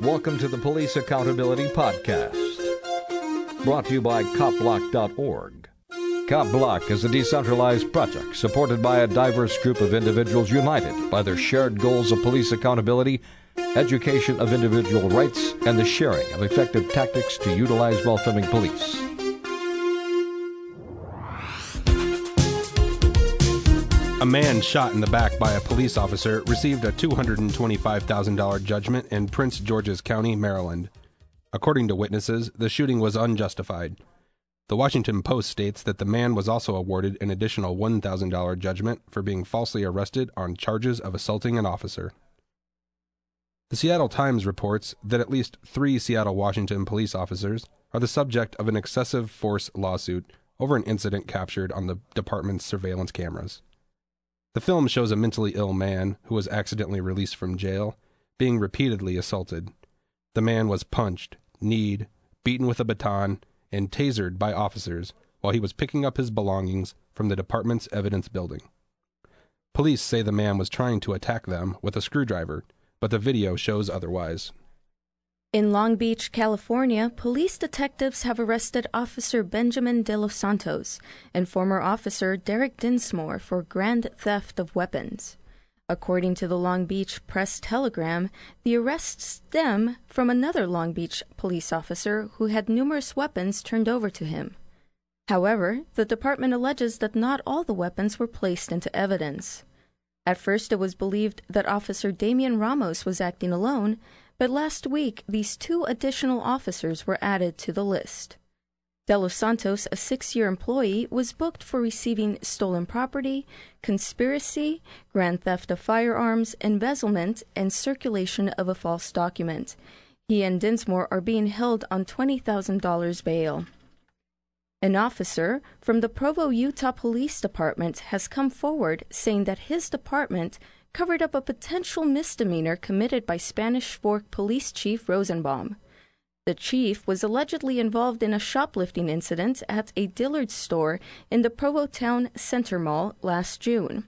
Welcome to the Police Accountability Podcast. Brought to you by copblock.org. CopBlock is a decentralized project supported by a diverse group of individuals united by their shared goals of police accountability, education of individual rights, and the sharing of effective tactics to utilize while filming police. A man shot in the back by a police officer received a $225,000 judgment in Prince George's County, Maryland. According to witnesses, the shooting was unjustified. The Washington Post states that the man was also awarded an additional $1,000 judgment for being falsely arrested on charges of assaulting an officer. The Seattle Times reports that at least three Seattle Washington police officers are the subject of an excessive force lawsuit over an incident captured on the department's surveillance cameras. The film shows a mentally ill man who was accidentally released from jail being repeatedly assaulted. The man was punched, kneed, beaten with a baton, and tasered by officers while he was picking up his belongings from the department's evidence building. Police say the man was trying to attack them with a screwdriver, but the video shows otherwise. In Long Beach, California, police detectives have arrested Officer Benjamin De Los Santos and former officer Derek Dinsmore for grand theft of weapons. According to the Long Beach Press Telegram, the arrests stem from another Long Beach police officer who had numerous weapons turned over to him. However, the department alleges that not all the weapons were placed into evidence. At first, it was believed that Officer Damian Ramos was acting alone, but last week these two additional officers were added to the list. De Los Santos, a six year employee, was booked for receiving stolen property, conspiracy, grand theft of firearms, embezzlement, and circulation of a false document. He and Dinsmore are being held on $20,000 bail. An officer from the Provo, Utah Police Department has come forward saying that his department covered up a potential misdemeanor committed by Spanish Fork Police Chief Rosenbaum. The chief was allegedly involved in a shoplifting incident at a Dillard's store in the Provo Town Center Mall last June.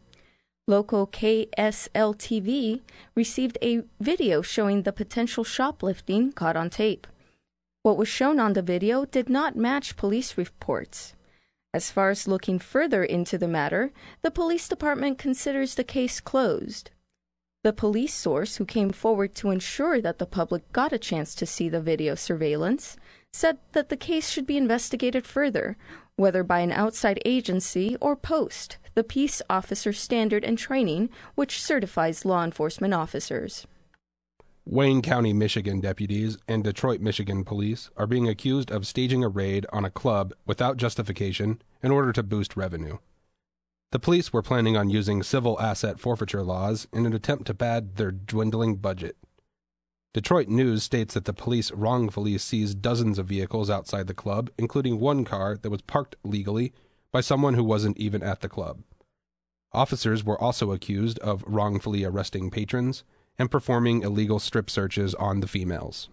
Local KSL TV received a video showing the potential shoplifting caught on tape. What was shown on the video did not match police reports. As far as looking further into the matter, the police department considers the case closed. The police source who came forward to ensure that the public got a chance to see the video surveillance said that the case should be investigated further, whether by an outside agency or POST, the Peace Officer Standard and Training, which certifies law enforcement officers. Wayne County, Michigan deputies and Detroit, Michigan police are being accused of staging a raid on a club without justification in order to boost revenue. The police were planning on using civil asset forfeiture laws in an attempt to pad their dwindling budget. Detroit News states that the police wrongfully seized dozens of vehicles outside the club, including one car that was parked legally by someone who wasn't even at the club. Officers were also accused of wrongfully arresting patrons and performing illegal strip searches on the females.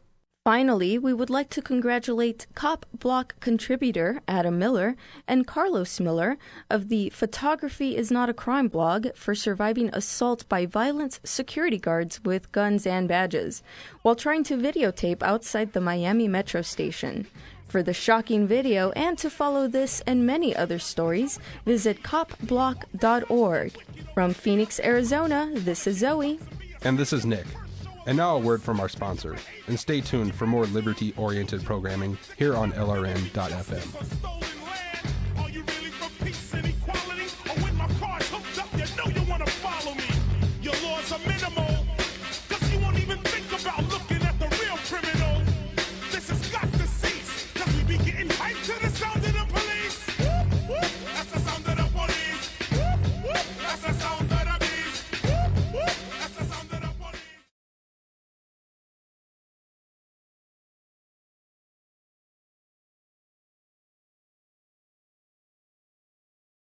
Finally, we would like to congratulate Cop Block contributor Adam Miller and Carlos Miller of the Photography is Not a Crime blog for surviving assault by violent security guards with guns and badges while trying to videotape outside the Miami Metro station. For the shocking video and to follow this and many other stories, visit copblock.org. From Phoenix, Arizona, this is Zoe. And this is Nick. And now a word from our sponsor. And stay tuned for more liberty oriented programming here on LRN.FM. to